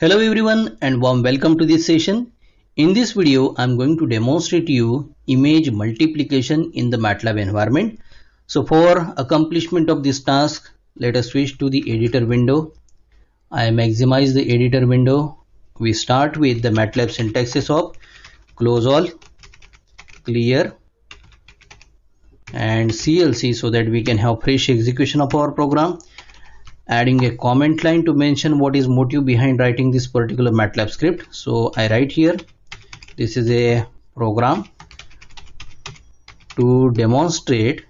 Hello everyone and warm welcome to this session. In this video, I'm going to demonstrate to you image multiplication in the MATLAB environment. So for accomplishment of this task, let us switch to the editor window. I maximize the editor window. We start with the MATLAB syntaxes of close all, clear and CLC so that we can have fresh execution of our program adding a comment line to mention what is motive behind writing this particular MATLAB script. So I write here, this is a program to demonstrate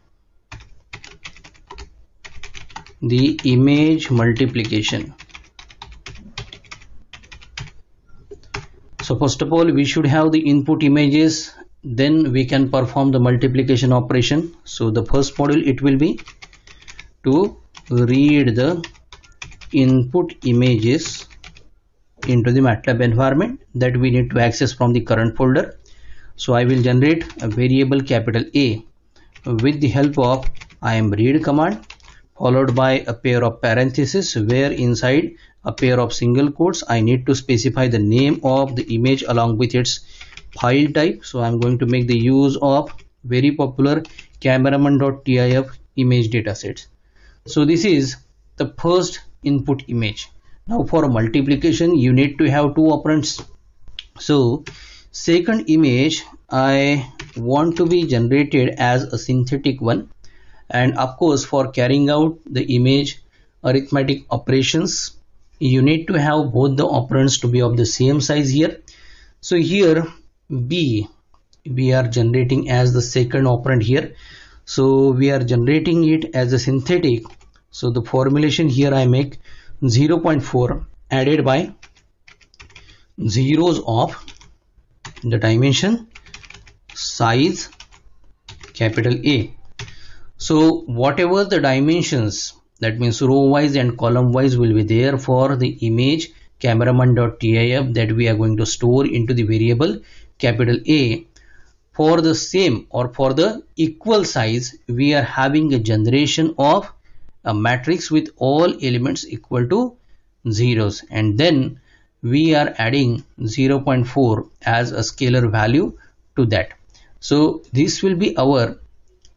the image multiplication. So first of all, we should have the input images, then we can perform the multiplication operation. So the first module it will be to read the input images into the MATLAB environment that we need to access from the current folder. So I will generate a variable capital A with the help of imread command followed by a pair of parentheses where inside a pair of single quotes I need to specify the name of the image along with its file type. So I'm going to make the use of very popular cameraman.tif image datasets so this is the first input image. Now for multiplication you need to have two operands. So second image I want to be generated as a synthetic one. And of course for carrying out the image arithmetic operations you need to have both the operands to be of the same size here. So here B we are generating as the second operand here so we are generating it as a synthetic. So the formulation here I make 0.4 added by zeros of the dimension size capital A. So whatever the dimensions that means row wise and column wise will be there for the image cameraman.tif that we are going to store into the variable capital A for the same or for the equal size we are having a generation of a matrix with all elements equal to zeros. And then we are adding 0.4 as a scalar value to that. So this will be our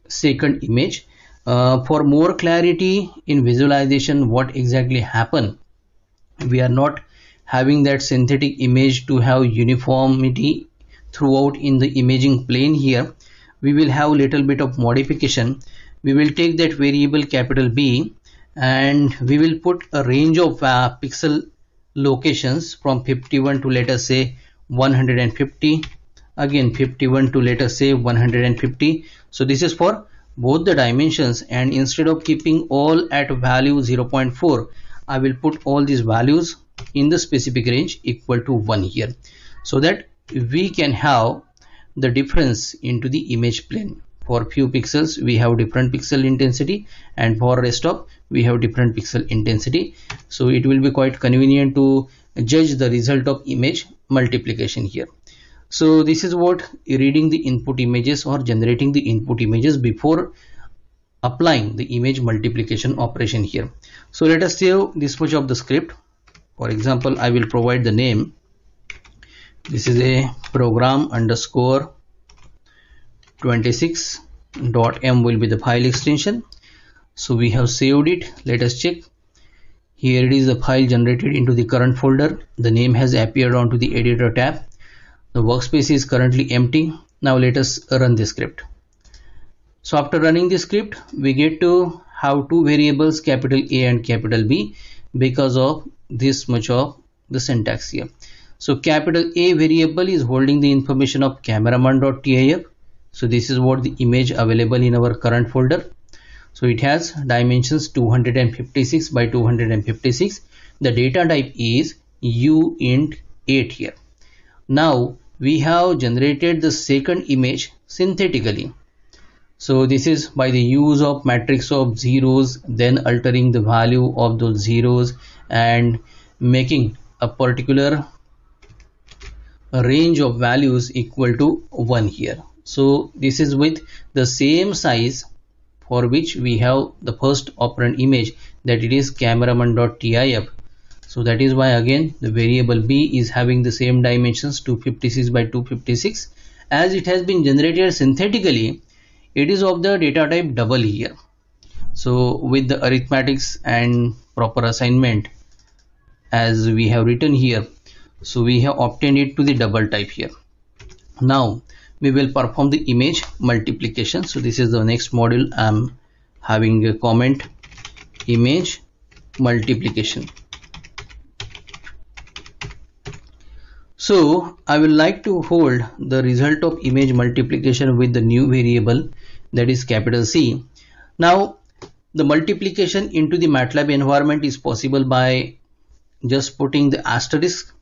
second image. Uh, for more clarity in visualization what exactly happened? We are not having that synthetic image to have uniformity throughout in the imaging plane here we will have little bit of modification. We will take that variable capital B and we will put a range of uh, pixel locations from 51 to let us say 150 again 51 to let us say 150 so this is for both the dimensions and instead of keeping all at value 0.4 I will put all these values in the specific range equal to 1 here. So that we can have the difference into the image plane. For few pixels we have different pixel intensity and for rest of we have different pixel intensity. So it will be quite convenient to judge the result of image multiplication here. So this is what reading the input images or generating the input images before applying the image multiplication operation here. So let us save this much of the script. For example i will provide the name this is a program underscore 26 dot m will be the file extension. So we have saved it. Let us check. Here it is the file generated into the current folder. The name has appeared onto the editor tab. The workspace is currently empty. Now let us run the script. So after running the script we get to have two variables capital A and capital B because of this much of the syntax here so capital A variable is holding the information of cameraman.tif. So this is what the image available in our current folder. So it has dimensions 256 by 256. The data type is uint 8 here. Now we have generated the second image synthetically. So this is by the use of matrix of zeros then altering the value of those zeros and making a particular range of values equal to 1 here. So this is with the same size for which we have the first operand image that it is cameraman.tif so that is why again the variable b is having the same dimensions 256 by 256 as it has been generated synthetically it is of the data type double here. So with the arithmetics and proper assignment as we have written here so we have obtained it to the double type here. Now we will perform the image multiplication. So this is the next module. I'm having a comment image multiplication. So i will like to hold the result of image multiplication with the new variable that is capital c. Now the multiplication into the matlab environment is possible by just putting the asterisk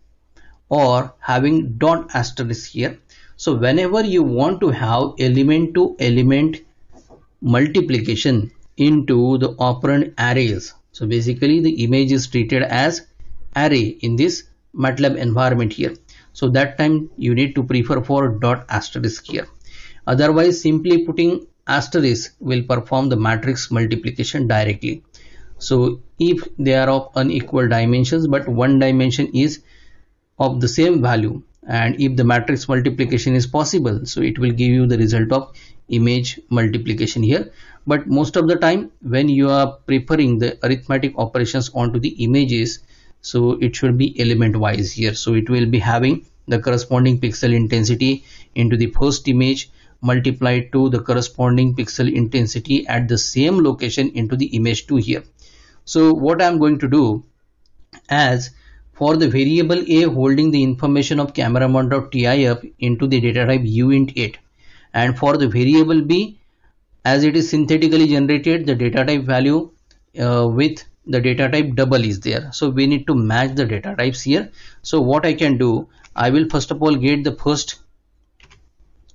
or having dot asterisk here. So whenever you want to have element to element multiplication into the operand arrays. So basically the image is treated as array in this MATLAB environment here. So that time you need to prefer for dot asterisk here. Otherwise simply putting asterisk will perform the matrix multiplication directly. So if they are of unequal dimensions but one dimension is of the same value. And if the matrix multiplication is possible so it will give you the result of image multiplication here. But most of the time when you are preparing the arithmetic operations onto the images so it should be element wise here. So it will be having the corresponding pixel intensity into the first image multiplied to the corresponding pixel intensity at the same location into the image 2 here. So what i'm going to do as for the variable a holding the information of camera.tif into the data type uint8 and for the variable b as it is synthetically generated the data type value uh, with the data type double is there. So we need to match the data types here. So what i can do i will first of all get the first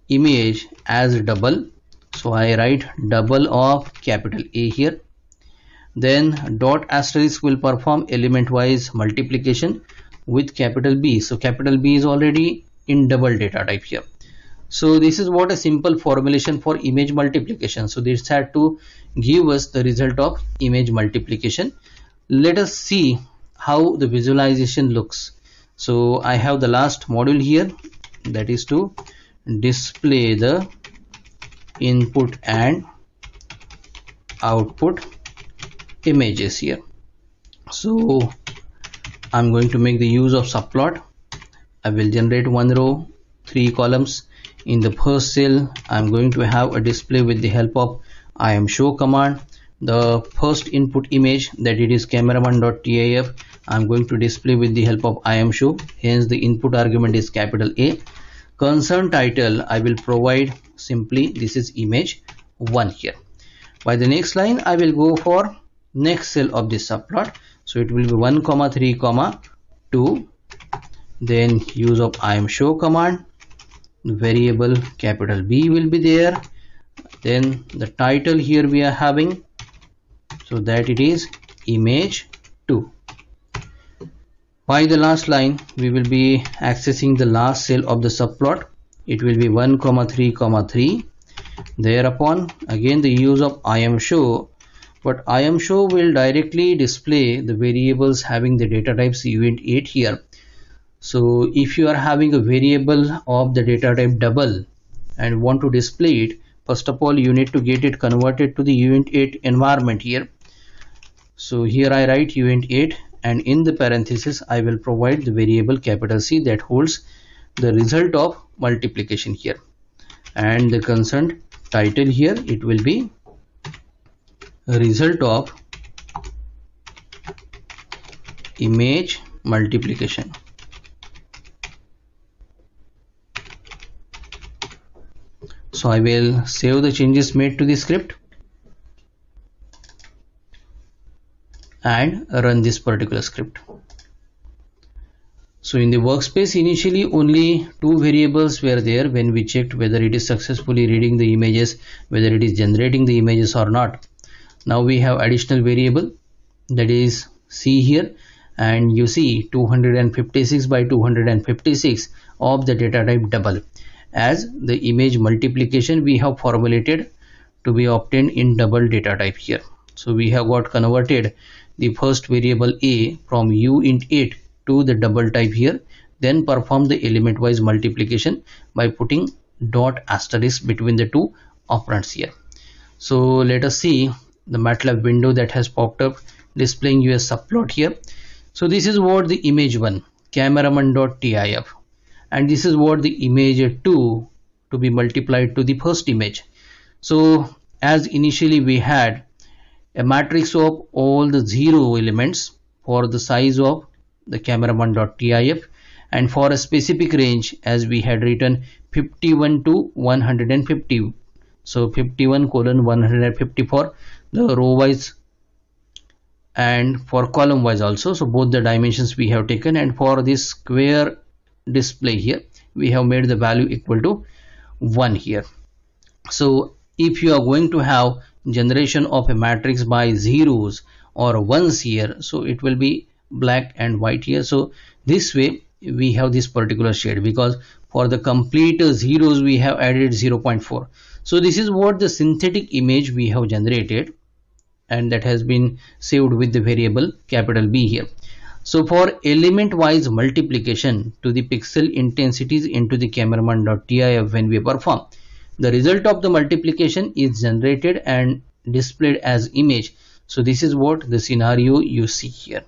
image as double. So i write double of capital a here then dot asterisk will perform element wise multiplication with capital B. So capital B is already in double data type here. So this is what a simple formulation for image multiplication. So this had to give us the result of image multiplication. Let us see how the visualization looks. So I have the last module here. That is to display the input and output images here. So I'm going to make the use of subplot. I will generate one row three columns. In the first cell I'm going to have a display with the help of IMShow command. The first input image that it is cameraman.tif I'm going to display with the help of IMShow hence the input argument is capital A. Concern title I will provide simply this is image 1 here. By the next line I will go for next cell of this subplot. So it will be 1 comma 3 comma 2 then use of IMShow command. Variable capital B will be there. Then the title here we are having. So that it is image 2 by the last line we will be accessing the last cell of the subplot. It will be 1 comma 3 comma 3 thereupon again the use of IMShow but IMShow will directly display the variables having the data types uint8 here. So if you are having a variable of the data type double and want to display it first of all you need to get it converted to the uint8 environment here. So here I write uint8 and in the parenthesis I will provide the variable capital C that holds the result of multiplication here. And the concerned title here it will be result of image multiplication. So I will save the changes made to the script and run this particular script. So in the workspace initially only two variables were there when we checked whether it is successfully reading the images whether it is generating the images or not now we have additional variable that is c here and you see 256 by 256 of the data type double. As the image multiplication we have formulated to be obtained in double data type here. So we have got converted the first variable a from uint 8 to the double type here then perform the element wise multiplication by putting dot asterisk between the two operands here. So let us see the MATLAB window that has popped up displaying you a subplot here. So this is what the image one cameraman.tif and this is what the image 2 to be multiplied to the first image. So as initially we had a matrix of all the zero elements for the size of the cameraman.tif and for a specific range as we had written 51 to 150 so 51 colon 154 the row wise and for column wise also. So both the dimensions we have taken. And for this square display here we have made the value equal to 1 here. So if you are going to have generation of a matrix by zeros or ones here so it will be black and white here. So this way we have this particular shade because for the complete zeros we have added 0.4 so this is what the synthetic image we have generated and that has been saved with the variable capital B here. So for element wise multiplication to the pixel intensities into the cameraman.tif when we perform the result of the multiplication is generated and displayed as image. So this is what the scenario you see here.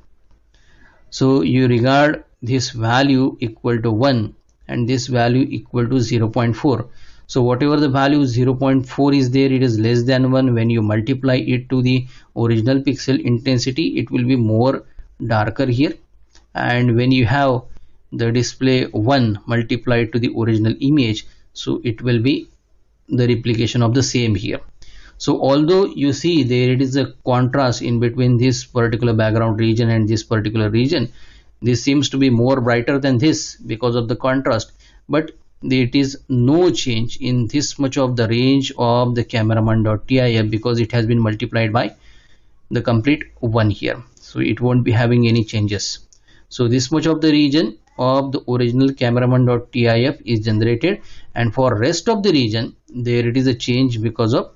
So you regard this value equal to 1 and this value equal to 0.4 so whatever the value 0.4 is there it is less than 1 when you multiply it to the original pixel intensity it will be more darker here. And when you have the display 1 multiplied to the original image so it will be the replication of the same here. So although you see there it is a contrast in between this particular background region and this particular region this seems to be more brighter than this because of the contrast. But it is no change in this much of the range of the cameraman.tif because it has been multiplied by the complete one here. So it won't be having any changes. So this much of the region of the original cameraman.tif is generated and for rest of the region there it is a change because of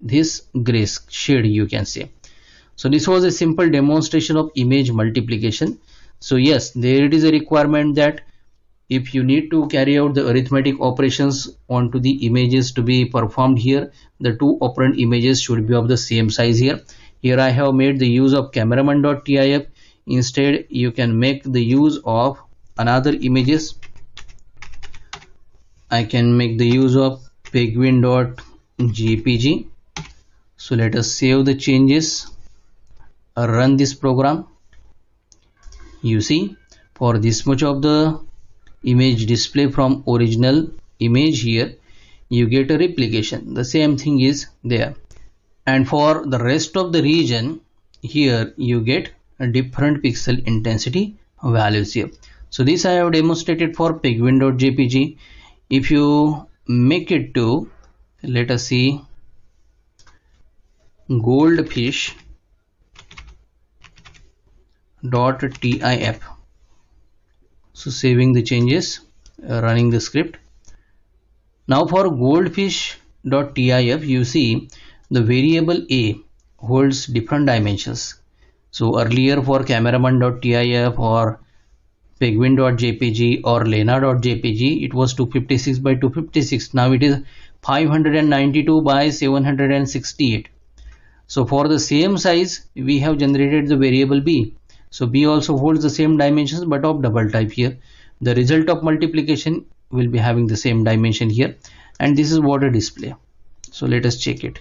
this gray shade you can say. So this was a simple demonstration of image multiplication so yes there it is a requirement that if you need to carry out the arithmetic operations onto the images to be performed here the two operand images should be of the same size here. Here I have made the use of cameraman.tif instead you can make the use of another images. I can make the use of penguin.jpg so let us save the changes. Run this program you see for this much of the image display from original image here you get a replication. The same thing is there. And for the rest of the region here you get a different pixel intensity values here. So this I have demonstrated for penguin.jpg if you make it to let us see goldfish dot tif so saving the changes uh, running the script. Now for goldfish dot tif you see the variable a holds different dimensions. So earlier for cameraman.tif or penguin.jpg or lena.jpg it was 256 by 256 now it is 592 by 768 so for the same size we have generated the variable b so b also holds the same dimensions but of double type here. The result of multiplication will be having the same dimension here. And this is what a display. So let us check it.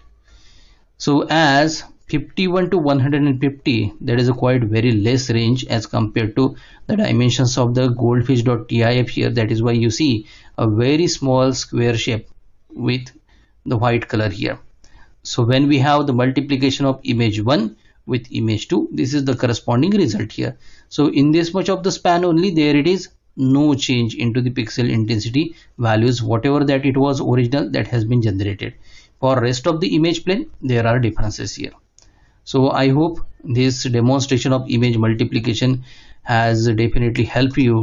So as 51 to 150 that is a quite very less range as compared to the dimensions of the goldfish.tif here. That is why you see a very small square shape with the white color here. So when we have the multiplication of image 1 with image 2 this is the corresponding result here. So in this much of the span only there it is no change into the pixel intensity values whatever that it was original that has been generated. For rest of the image plane there are differences here. So i hope this demonstration of image multiplication has definitely helped you